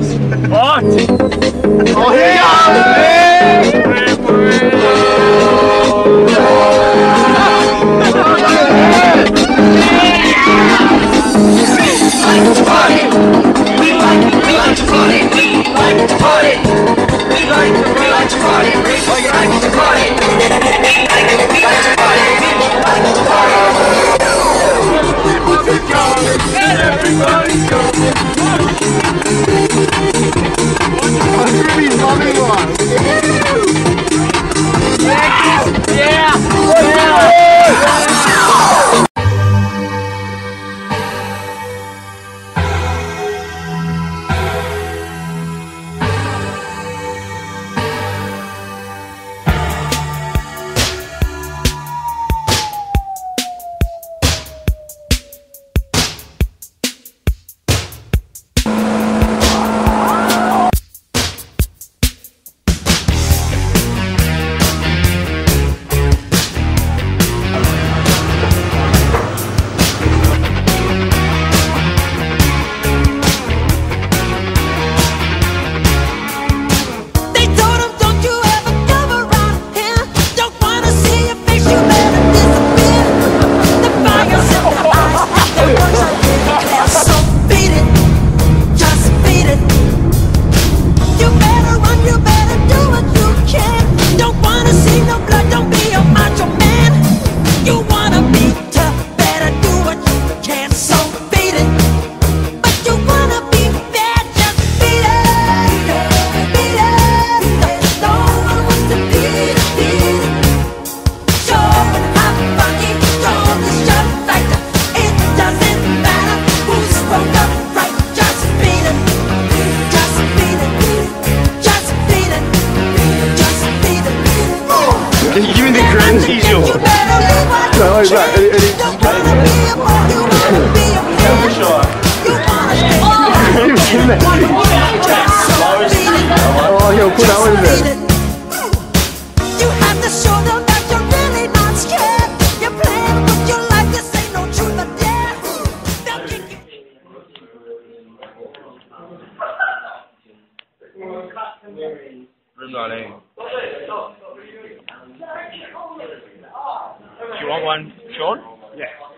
demais. Forte! Corre! Be a boy, you wanna be a man. You wanna stay Oh, yo, put that one in there. You have to show them that you're really not scared. You're playing with your life, this ain't no truth or dare. They'll kick you. Room 19. Do you want one, Sean? Show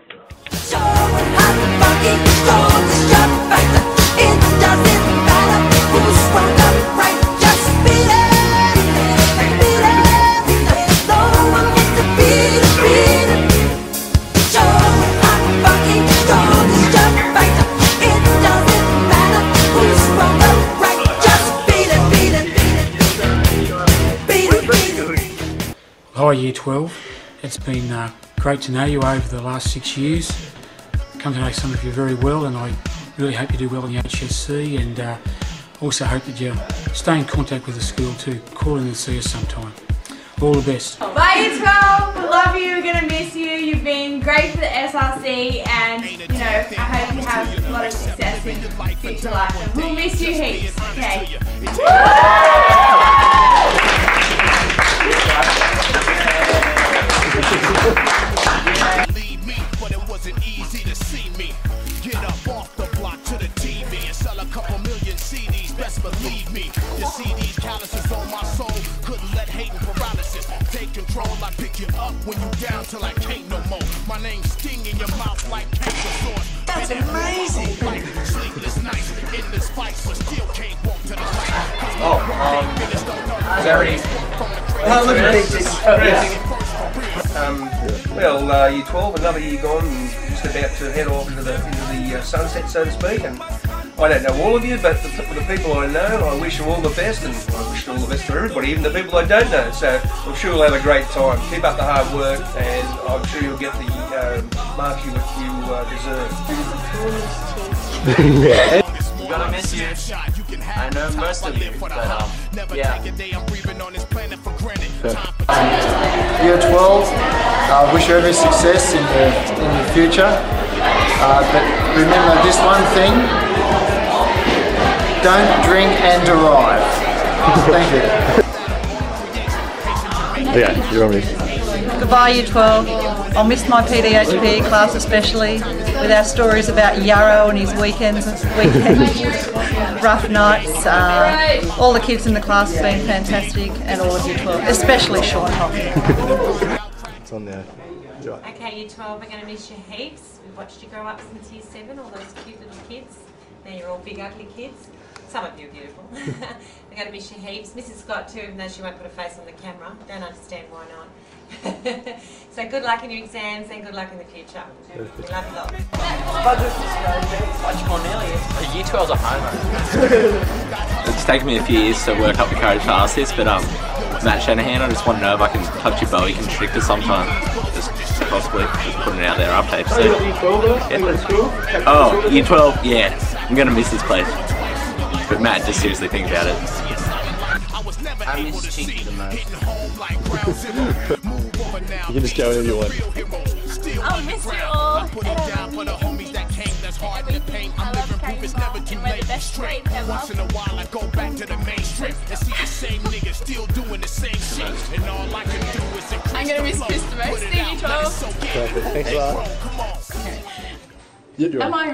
Hi, Year 12. It's been uh, great to know you over the last six years. Come to know some of you very well, and I really hope you do well in the HSC. And uh, also hope that you stay in contact with the school too. Call in and see us sometime. All the best. Bye, year 12. We love you. We're going to miss you. You've been great for the SRC, and you know, I hope you have a lot of success in future life. And we'll miss you heaps. Okay. Take control. I pick you up when you down till I can't no more. My name sting in your mouth like cancer sores. That's amazing. Like sleepless nights in this fight, but still can't walk to the light. Oh, Um, well, uh, year 12, another year gone, and just about to head off into the, into the uh, sunset, so to speak. And I don't know all of you, but the, the people I know, I wish you all the best, and I wish all the best to everybody, even the people I don't know. So I'm sure you'll have a great time. Keep up the hard work, and I'm sure you'll get the uh, marks you, you uh, deserve. We're gonna miss you. I know most of you, but um, yeah. Year 12, uh, wish you every success in the, in the future. Uh, but remember this one thing, don't drink and drive. Thank you. Yeah, you're on me. Goodbye, Year 12. I'll miss my PDHP class especially with our stories about Yarrow and his weekends, weekend rough nights. Uh, all the kids in the class have been fantastic, and all of year 12, especially Sean Hockey. It's on there. Okay, year 12, we're going to miss you heaps. We've watched you grow up since year 7, all those cute little kids. Now you're all big, ugly kids. Some of you are beautiful. we're going to miss you heaps. Mrs. Scott, too, even though she won't put a face on the camera. Don't understand why not. so good luck in your exams and good luck in the future. We love you lots. Watch Cornelius. Year 12's a homer. it's taken me a few years to work up the courage to ask this, but um, Matt Shanahan, I just want to know if I can touch your boa constrictor sometime. Just possibly, just putting it out there, update. So, yeah. Oh, year 12, yeah. I'm going to miss this place. But Matt, just seriously think about it. I miss Cheeky the most. You can just go whenever you want. Oh, I'll miss you all. Put it down for the homies that came. That's hard in the paint. I'm living proof it's never too late. Straight. Once in a while I go back to the mainstream and see the same niggas still doing the same shit. And all I can do is increase I'm gonna the miss flow. Chris the most. Put See you, out, 12. let it soak in. Perfect. Thanks a lot. Come on. Yeah, you're Am on. I